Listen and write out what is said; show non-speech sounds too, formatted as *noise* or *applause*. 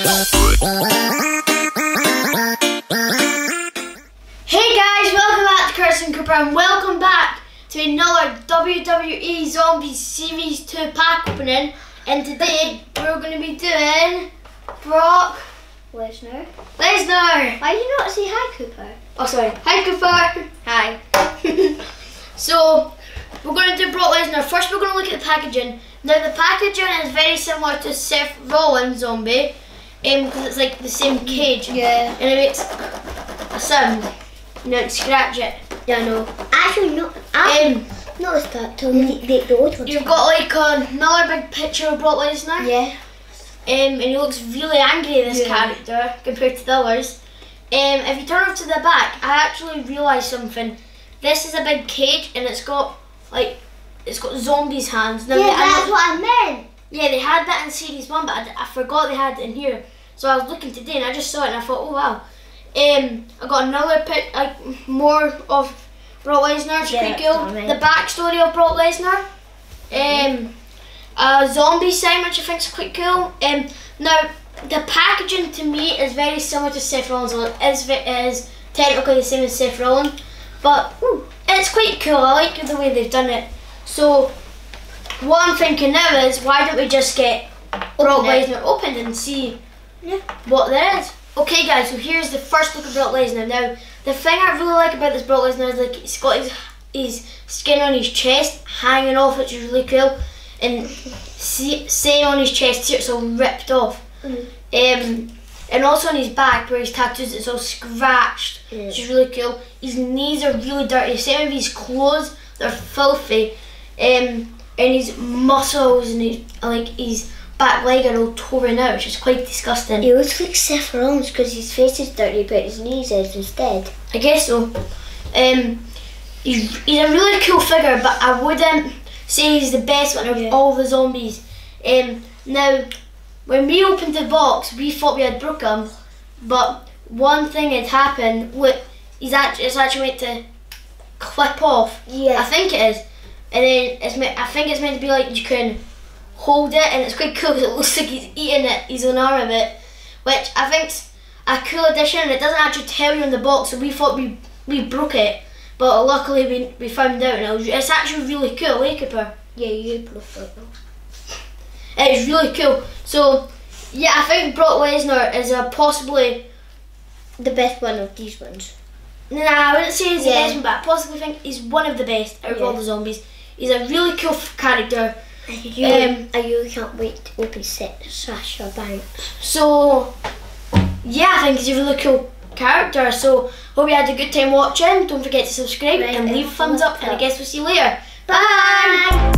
Hey guys, welcome back to Curtis&Couper and welcome back to another WWE Zombies Series 2 pack opening. And today we're going to be doing Brock Lesnar. Lesnar. Why do you not say hi, Couper? Oh, sorry. Hi, Couper. Hi. *laughs* so, we're going to do Brock Lesnar. First, we're going to look at the packaging. Now, the packaging is very similar to Seth Rollins Zombie because um, it's like the same cage. Yeah. And it makes a sound. You know, scratch it. Yeah, I know. Actually, no. I Um, noticed that till the, the, the old you've got like another big picture of Brock Lesnar. Yeah. Um, and he looks really angry, this Yeah. character, compared to the others. Um, if you turn off to the back, I actually realised something. This is a big cage, and it's got, like, it's got zombies' hands. Now, Yeah, that's what I meant. Yeah, they had that in Series 1, but I forgot they had it in here. So I was looking today, and I just saw it, and I thought, oh, wow. Um, I got another pic, like, more of Brock Lesnar, it's Yeah, pretty cool. I. The backstory of Brock Lesnar. Um, a zombie sign, which I think is quite cool. Um, now, the packaging to me is very similar to Seth Rollins. Well, It is, ve- technically the same as Seth Rollins, but ooh, it's quite cool. I like the way they've done it. So, what I'm thinking now is, why don't we just get Brock Open. Lesnar opened and see Yeah. what there is? Okay, guys. So here's the first look of Brock Lesnar. Now, the thing I really like about this Brock Lesnar is like he's got his, his skin on his chest hanging off, which is really cool, and see, same on his chest here, it's all ripped off. Mhm. Um, and also on his back where his tattoos, it's all scratched, which is really cool. His knees are really dirty. Same with his clothes, they're filthy. Um, and his muscles and his like his back leg are all torn out, which is quite disgusting. He looks like Seth Rollins because his face is dirty, but his knees is instead. I guess so. Um, he's, he's a really cool figure, but I wouldn't say he's the best one of Yeah. all the zombies. Um, now, when we opened the box, we thought we had broke him, but one thing had happened. Look, he's actually it's actually meant to clip off. Yeah. I think it is, and then it's meant, I think it's meant to be like you can hold it, and it's quite cool because it looks like he's eating it. He's an arm of it, which I think's a cool addition. And it doesn't actually tell you in the box, so we thought we we broke it, but luckily we, we found out, and it was, it's actually really cool. Eh, Couper? Yeah, you like them. It's really cool. So yeah, I think Brock Lesnar is a possibly. The best one of these ones. Nah, I wouldn't say he's the best one, but I possibly think he's one of the best out of all the zombies. He's a really cool character. You, Um, I really can't wait to open set Sasha Banks. So, yeah, I think he's a really cool character. So, hope you had a good time watching. Don't forget to subscribe Right, and leave and thumbs up. And I guess we'll see you later. Bye.